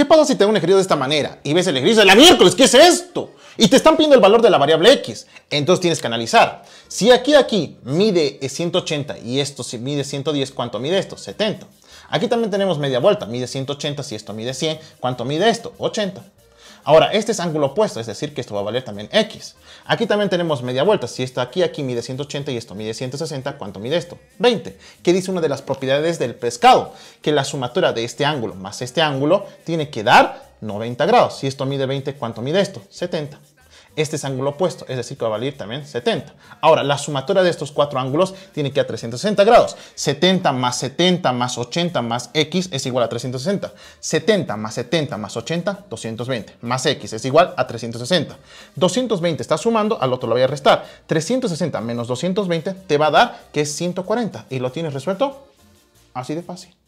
¿Qué pasa si te da un ejercicio de esta manera y ves el ejercicio de la miércoles? ¿Qué es esto? Y te están pidiendo el valor de la variable x. Entonces tienes que analizar. Si aquí aquí mide 180 y esto mide 110, ¿cuánto mide esto? 70. Aquí también tenemos media vuelta, mide 180, si esto mide 100, ¿cuánto mide esto? 80. Ahora, este es ángulo opuesto, es decir, que esto va a valer también x. Aquí también tenemos media vuelta. Si esto aquí, aquí mide 180 y esto mide 160, ¿cuánto mide esto? 20. ¿Qué dice una de las propiedades del pescado? Que la sumatoria de este ángulo más este ángulo tiene que dar 90 grados. Si esto mide 20, ¿cuánto mide esto? 70 este es ángulo opuesto, es decir, que va a valer también 70. Ahora, la sumatoria de estos cuatro ángulos tiene que ir a 360 grados. 70 más 70 más 80 más x es igual a 360. 70 más 70 más 80, 220. Más x es igual a 360. 220 está sumando, al otro lo voy a restar. 360 menos 220 te va a dar que es 140. ¿Y lo tienes resuelto? Así de fácil.